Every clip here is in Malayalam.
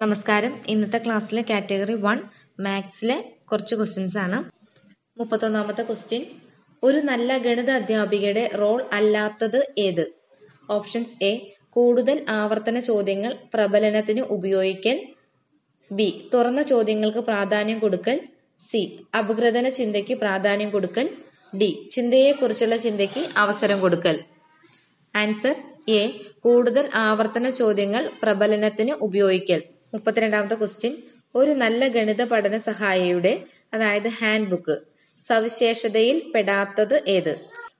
നമസ്കാരം. ഇന്നത്തെ ക്ലാസ്സിലെ കാറ്റഗറി വൺ മാത്സിലെ കുറച്ച് ക്വസ്റ്റ്യൻസ് ആണ്. മുപ്പത്തൊന്നാമത്തെ ക്വസ്റ്റ്യൻ ഒരു നല്ല ഗണിത അധ്യാപികയുടെ റോൾ അല്ലാത്തത് ഏത്? ഓപ്ഷൻസ് എ കൂടുതൽ ആവർത്തന ചോദ്യങ്ങൾ പ്രബലനത്തിന് ഉപയോഗിക്കൽ. ബി തുറന്ന ചോദ്യങ്ങൾക്ക് പ്രാധാന്യം കൊടുക്കൽ. സി അപഗ്രഥന ചിന്തയ്ക്ക് പ്രാധാന്യം കൊടുക്കൽ. ഡി ചിന്തയെക്കുറിച്ചുള്ള ചിന്തയ്ക്ക് അവസരം കൊടുക്കൽ. ആൻസർ എ കൂടുതൽ ആവർത്തന ചോദ്യങ്ങൾ പ്രബലനത്തിന് ഉപയോഗിക്കൽ. മുപ്പത്തിരണ്ടാമത്തെ ക്വസ്റ്റ്യൻ ഒരു നല്ല ഗണിത പഠന സഹായിയുടെ അതായത് ഹാൻഡ് ബുക്ക് സവിശേഷതയിൽ പെടാത്തത് ഏത്?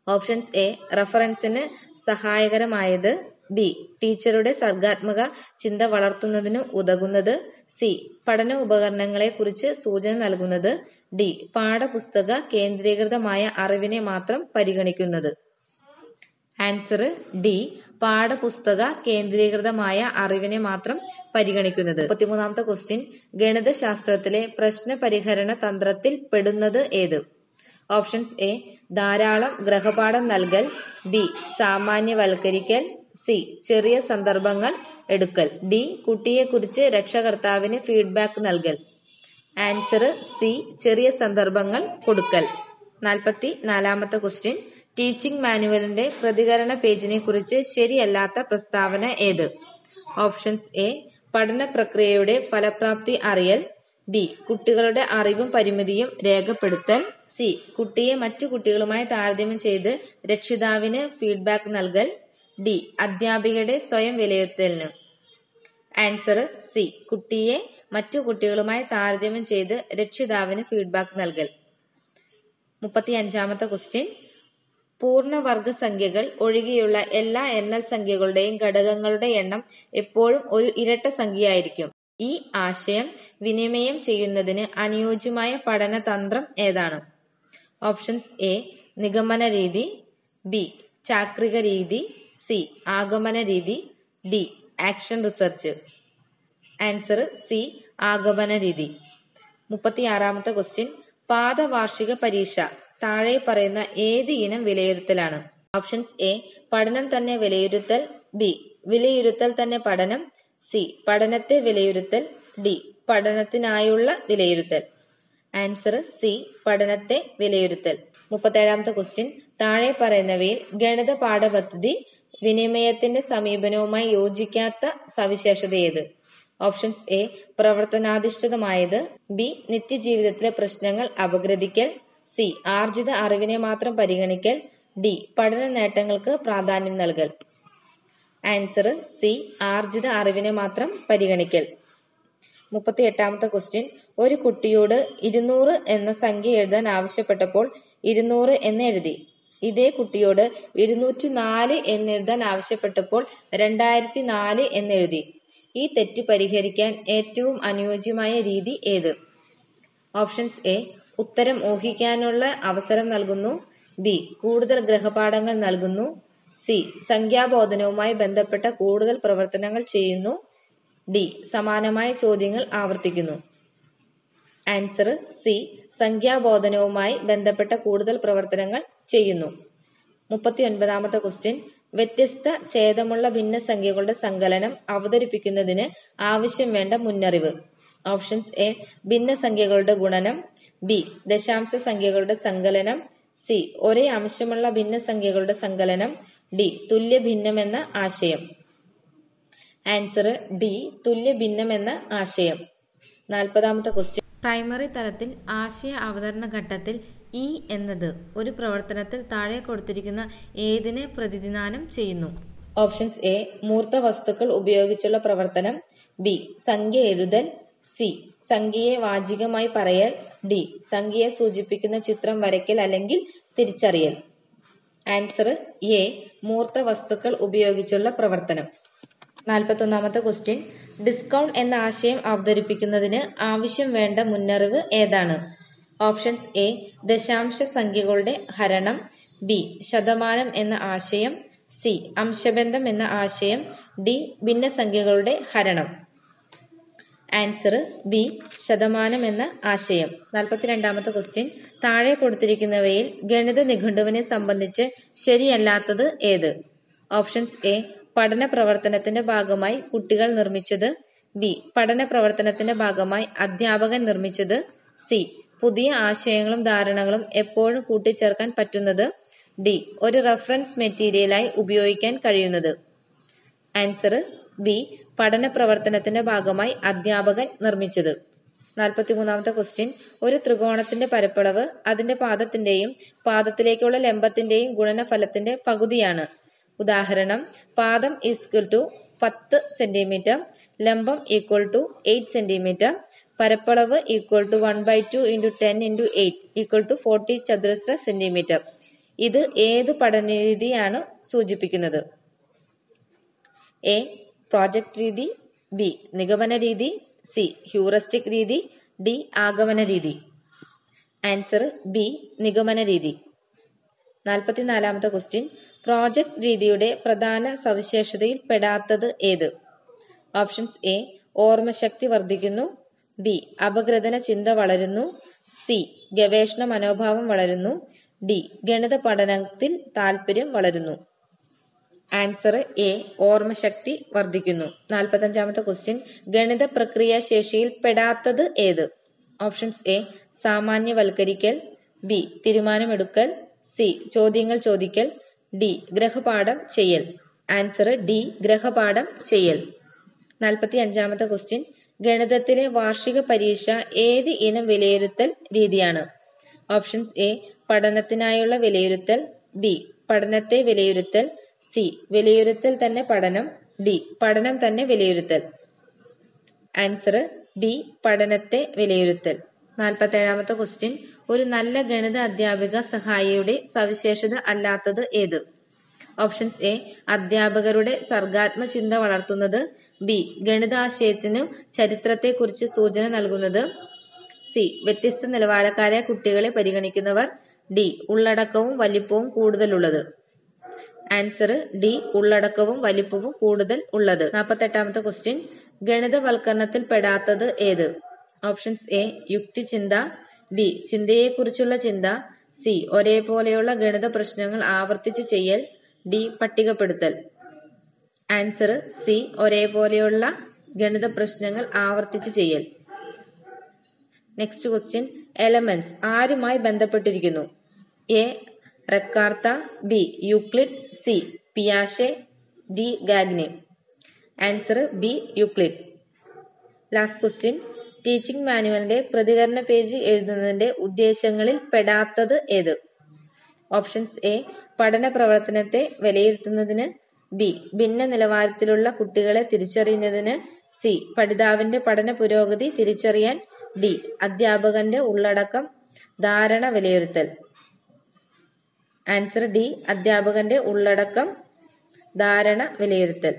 ഓപ്ഷൻസ് എ റഫറൻസിന് സഹായകരമായത് ബി ടീച്ചറുടെ സർഗാത്മക ചിന്ത വളർത്തുന്നതിന് ഉതകുന്നത് സി പഠന ഉപകരണങ്ങളെ കുറിച്ച് സൂചന നൽകുന്നത് ഡി പാഠപുസ്തക കേന്ദ്രീകൃതമായ അറിവിനെ മാത്രം പരിഗണിക്കുന്നത്. ആൻസർ ഡി പാഠപുസ്തക കേന്ദ്രീകൃതമായ അറിവിനെ മാത്രം പരിഗണിക്കുന്നത്. മുപ്പത്തിമൂന്നാമത്തെ ക്വസ്റ്റ്യൻ ഗണിതശാസ്ത്രത്തിലെ പ്രശ്ന പരിഹരണ തന്ത്രത്തിൽ പെടുന്നത് ഏത്? Options A. ധാരാളം ഗ്രഹപാഠം നൽകൽ. ബി. സാമാന്യവൽക്കരിക്കൽ. സി. ചെറിയ സന്ദർഭങ്ങൾ എടുക്കൽ. ഡി. കുട്ടിയെക്കുറിച്ച് രക്ഷകർത്താവിന് ഫീഡ്ബാക്ക് നൽകൽ. ആൻസർ സി ചെറിയ സന്ദർഭങ്ങൾ കൊടുക്കൽ. നാൽപ്പത്തി നാലാമത്തെ ക്വസ്റ്റ്യൻ ടീച്ചിങ് മാനുവലിന്റെ പ്രതികരണ പേജിനെ കുറിച്ച് ശരിയല്ലാത്ത പ്രസ്താവന ഏത്? ഓപ്ഷൻസ് എ പഠന പ്രക്രിയയുടെ ഫലപ്രാപ്തി അറിയൽ. ബി കുട്ടികളുടെ അറിവും പരിമിതിയും രേഖപ്പെടുത്തൽ. സി കുട്ടിയെ മറ്റു കുട്ടികളുമായി താരതമ്യം ചെയ്ത് രക്ഷിതാവിന് ഫീഡ്ബാക്ക് നൽകൽ. ഡി അധ്യാപികയുടെ സ്വയം വിലയിരുത്തലിന്. ആൻസർ സി കുട്ടിയെ മറ്റു കുട്ടികളുമായി താരതമ്യം ചെയ്ത് രക്ഷിതാവിന് ഫീഡ്ബാക്ക് നൽകൽ. മുപ്പത്തി അഞ്ചാമത്തെ ക്വസ്റ്റ്യൻ പൂർണവർഗ സംഖ്യകൾ ഒഴികെയുള്ള എല്ലാ എണ്ണൽ സംഖ്യകളുടെയും ഘടകങ്ങളുടെ എണ്ണം എപ്പോഴും ഒരു ഇരട്ട സംഖ്യയായിരിക്കും. ഈ ആശയം വിനിമയം ചെയ്യുന്നതിന് അനുയോജ്യമായ പഠന തന്ത്രം ഏതാണ്? ഓപ്ഷൻസ് എ നിഗമന രീതി ബി ചാക്രിക രീതി സി ആഗമന രീതി D action research. Answer C ആഗമന രീതി മുപ്പത്തിയാറാമത്തെ ക്വസ്റ്റ്യൻ പാദവാർഷിക പരീക്ഷ. താഴെ പറയുന്ന ഏത് ഇനം വിലയിരുത്തലാണ്? ഓപ്ഷൻസ് എ പഠനം തന്നെ വിലയിരുത്തൽ ബി വിലയിരുത്തൽ തന്നെ പഠനം സി പഠനത്തെ വിലയിരുത്തൽ ഡി പഠനത്തിനായുള്ള വിലയിരുത്തൽ. ആൻസർ സി പഠനത്തെ വിലയിരുത്തൽ. മുപ്പത്തേഴാമത്തെ ക്വസ്റ്റ്യൻ താഴെ പറയുന്നവയിൽ ഗണിത പാഠപദ്ധതി വിനിമയത്തിന്റെ സമീപനവുമായി യോജിക്കാത്ത സവിശേഷത ഏത്? ഓപ്ഷൻസ് എ പ്രവർത്തനാധിഷ്ഠിതമായത് ബി നിത്യജീവിതത്തിലെ പ്രശ്നങ്ങൾ അപഗ്രഥിക്കൽ സി. ആർജിത അറിവിനെ മാത്രം പരിഗണിക്കൽ. ഡി. പഠന നേട്ടങ്ങൾക്ക് പ്രാധാന്യം നൽകൽ. Answer C. ആർജിത അറിവിനെ മാത്രം പരിഗണിക്കൽ. മുപ്പത്തി എട്ടാമത്തെ ക്വസ്റ്റ്യൻ. ഒരു കുട്ടിയോട് ഇരുന്നൂറ് എന്ന സംഖ്യ എഴുതാൻ ആവശ്യപ്പെട്ടപ്പോൾ ഇരുന്നൂറ് എന്ന് എഴുതി. ഇതേ കുട്ടിയോട് ഇരുന്നൂറ്റി നാല് എന്നെഴുതാൻ ആവശ്യപ്പെട്ടപ്പോൾ രണ്ടായിരത്തി നാല് എന്നെഴുതി ഈ തെറ്റ് പരിഹരിക്കാൻ ഏറ്റവും അനുയോജ്യമായ രീതി ഏത്? Options A. ഉത്തരം ഊഹിക്കാനുള്ള അവസരം നൽകുന്നു. ബി കൂടുതൽ ഗ്രഹപാഠങ്ങൾ നൽകുന്നു. സി സംഖ്യാബോധനവുമായി ബന്ധപ്പെട്ട കൂടുതൽ പ്രവർത്തനങ്ങൾ ചെയ്യുന്നു. ഡി സമാനമായ ചോദ്യങ്ങൾ ആവർത്തിക്കുന്നു. ആൻസർ സി സംഖ്യാബോധനവുമായി ബന്ധപ്പെട്ട കൂടുതൽ പ്രവർത്തനങ്ങൾ ചെയ്യുന്നു. മുപ്പത്തി ഒൻപതാമത്തെ ക്വസ്റ്റ്യൻ. വ്യത്യസ്ത ഛേദമുള്ള ഭിന്ന സംഖ്യകളുടെ സങ്കലനം അവതരിപ്പിക്കുന്നതിന് ആവശ്യം വേണ്ട മുന്നറിവ്. ഓപ്ഷൻസ് എ ഭിന്ന സംഖ്യകളുടെ ഗുണനം. ബി. ദശാംശ സംഖ്യകളുടെ സങ്കലനം. സി. ഒരേ അംശമുള്ള ഭിന്ന സംഖ്യകളുടെ സങ്കലനം. ഡി. തുല്യ ഭിന്നമെന്ന ആശയം. Answer D. തുല്യ ഭിന്നമെന്ന ആശയം. നാൽപ്പതാമത്തെ ക്വസ്റ്റ്യൻ. പ്രൈമറി തലത്തിൽ ആശയ അവതരണ ഘട്ടത്തിൽ ഇ എന്നത് ഒരു പ്രവർത്തനത്തിൽ താഴെ കൊടുത്തിരിക്കുന്ന ഏതിനെ പ്രതിനിധാനം ചെയ്യുന്നു? Options A. മൂർത്ത വസ്തുക്കൾ ഉപയോഗിച്ചുള്ള പ്രവർത്തനം. ബി. സംഖ്യ എഴുതൽ. സി. സംഖ്യയെ വാചികമായി പറയൽ. ഡി. സംഖ്യയെ സൂചിപ്പിക്കുന്ന ചിത്രം വരയ്ക്കൽ അല്ലെങ്കിൽ തിരിച്ചറിയൽ. Answer A. മൂർത്ത വസ്തുക്കൾ ഉപയോഗിച്ചുള്ള പ്രവർത്തനം. നാൽപ്പത്തൊന്നാമത്തെ ക്വസ്റ്റ്യൻ. ഡിസ്കൗണ്ട് എന്ന ആശയം അവതരിപ്പിക്കുന്നതിന് ആവശ്യം വേണ്ട മുന്നറിവ് ഏതാണ്? Options A. ദശാംശ സംഖ്യകളുടെ ഹരണം. ബി. ശതമാനം എന്ന ആശയം. സി. അംശബന്ധം എന്ന ആശയം. ഡി. ഭിന്നസംഖ്യകളുടെ ഹരണം. ആൻസർ ബി ശതമാനം എന്ന ആശയം. നാൽപ്പത്തിരണ്ടാമത്തെ ക്വസ്റ്റ്യൻ താഴെ കൊടുത്തിരിക്കുന്നവയിൽ ഗണിത നിഘണ്ടുവിനെ സംബന്ധിച്ച് ശരിയല്ലാത്തത് ഏത്? ഓപ്ഷൻസ് എ പഠന പ്രവർത്തനത്തിന്റെ ഭാഗമായി കുട്ടികൾ നിർമ്മിച്ചത്. ബി പഠന പ്രവർത്തനത്തിന്റെ ഭാഗമായി അധ്യാപകൻ നിർമ്മിച്ചത്. സി പുതിയ ആശയങ്ങളും ധാരണകളും എപ്പോഴും കൂട്ടിച്ചേർക്കാൻ പറ്റുന്നത്. ഡി ഒരു റഫറൻസ് മെറ്റീരിയലായി ഉപയോഗിക്കാൻ കഴിയുന്നത്. ആൻസർ ബി പഠന പ്രവർത്തനത്തിന്റെ ഭാഗമായി അധ്യാപകൻ നിർമ്മിച്ചത്. നാൽപ്പത്തിമൂന്നാമത്തെ ക്വസ്റ്റ്യൻ ഒരു ത്രികോണത്തിന്റെ പരപ്പളവ് അതിന്റെ പാദത്തിന്റെയും പാദത്തിലേക്കുള്ള ലംബത്തിന്റെയും ഗുണനഫലത്തിന്റെ പകുതിയാണ്. ഉദാഹരണം പാദം ഈക്വൽ ടു പത്ത് സെന്റിമീറ്റർ ലംബം ഈക്വൽ ടു എയ്റ്റ് സെന്റിമീറ്റർ പരപ്പളവ് equal to one by two into ten into eight equal to forty ചതുരശ്ര സെന്റിമീറ്റർ ഇത് ഏത് പഠനരീതിയാണ് സൂചിപ്പിക്കുന്നത്? എ പ്രോജക്റ്റ് രീതി ബി നിഗമന രീതി സി ഹ്യൂറസ്റ്റിക് രീതി ഡി ആഗമന രീതി. ആൻസർ ബി നിഗമന രീതി. നാൽപ്പത്തിനാലാമത്തെ ക്വസ്റ്റ്യൻ. പ്രോജക്ട് രീതിയുടെ പ്രധാന സവിശേഷതയിൽ പെടാത്തത് ഏത്? ഓപ്ഷൻസ് എ ഓർമ്മശക്തി വർദ്ധിക്കുന്നു. ബി അപഗ്രഥന ചിന്ത വളരുന്നു. സി ഗവേഷണ മനോഭാവം വളരുന്നു. ഡി ഗണിത പഠനത്തിൽ താല്പര്യം വളരുന്നു. ആൻസർ എ ഓർമ്മശക്തി വർദ്ധിക്കുന്നു. നാൽപ്പത്തഞ്ചാമത്തെ ക്വസ്റ്റ്യൻ ഗണിത പ്രക്രിയ ശേഷിയിൽ പെടാത്തത് ഏത്? ഓപ്ഷൻസ് എ സാമാന്യവൽക്കരിക്കൽ. ബി തീരുമാനമെടുക്കൽ. സി ചോദ്യങ്ങൾ ചോദിക്കൽ. ഡി ഗ്രഹപാഠം ചെയ്യൽ. ആൻസർ ഡി ഗ്രഹപാഠം ചെയ്യൽ. നാൽപ്പത്തി അഞ്ചാമത്തെ ക്വസ്റ്റ്യൻ ഗണിതത്തിലെ വാർഷിക പരീക്ഷ ഏത് ഇനം വിലയിരുത്തൽ രീതിയാണ്? ഓപ്ഷൻസ് എ പഠനത്തിനായുള്ള വിലയിരുത്തൽ. ബി പഠനത്തെ വിലയിരുത്തൽ. സി. വിലയിരുത്തൽ തന്നെ പഠനം. ഡി. പഠനം തന്നെ വിലയിരുത്തൽ. Answer B. പഠനത്തെ വിലയിരുത്തൽ. നാൽപ്പത്തേഴാമത്തെ ക്വസ്റ്റ്യൻ. ഒരു നല്ല ഗണിത അധ്യാപിക സഹായിയുടെ സവിശേഷത അല്ലാത്തത് ഏത്? Options A. അധ്യാപകരുടെ സർഗാത്മ ചിന്ത വളർത്തുന്നത്. ബി. ഗണിതാശയത്തിനു ചരിത്രത്തെക്കുറിച്ച് സൂചന നൽകുന്നത്. സി. വ്യത്യസ്ത നിലവാരക്കാരായ കുട്ടികളെ പരിഗണിക്കുന്നവർ. ഡി. ഉള്ളടക്കവും വലിപ്പവും കൂടുതലുള്ളത്. ആൻസർ ഡി ഉള്ളടക്കവും വലിപ്പവും കൂടുതൽ ഉള്ളത്. നാൽപ്പത്തെട്ടാമത്തെ ക്വസ്റ്റ്യൻ ഗണിതവൽക്കരണത്തിൽ പെടാത്തത് ഏത്? ഓപ്ഷൻസ് എ യുക്തിചിന്ത ബി ചിന്തയെക്കുറിച്ചുള്ള ചിന്ത. സി ഒരേപോലെയുള്ള ഗണിത പ്രശ്നങ്ങൾ ആവർത്തിച്ച് ചെയ്യൽ. ഡി പട്ടികപ്പെടുത്തൽ. ആൻസർ സി ഒരേപോലെയുള്ള ഗണിത പ്രശ്നങ്ങൾ ആവർത്തിച്ച് ചെയ്യൽ. നെക്സ്റ്റ് ക്വസ്റ്റ്യൻ എലമെന്റ്സ് ആരുമായി ബന്ധപ്പെട്ടിരിക്കുന്നു? A Descartes B Euclid C പിയാഷെ D Gagne. Answer B Euclid. Last question teaching മാനുവലിന്റെ പ്രതികരണ പേജ് എഴുതുന്നതിന്റെ ഉദ്ദേശങ്ങളിൽ പെടാത്തത് ഏത്? ഓപ്ഷൻസ് എ പഠന പ്രവർത്തനത്തെ വിലയിരുത്തുന്നതിന്. ബി ഭിന്ന നിലവാരത്തിലുള്ള കുട്ടികളെ തിരിച്ചറിയുന്നതിന്. സി പഠിതാവിന്റെ പഠന പുരോഗതി തിരിച്ചറിയാൻ. ഡി അധ്യാപകന്റെ ഉള്ളടക്കം. ധാരണ വിലയിരുത്തൽ. ആൻസർ ഡി അധ്യാപകന്റെ ഉള്ളടക്കം ധാരണ വിലയിരുത്തൽ.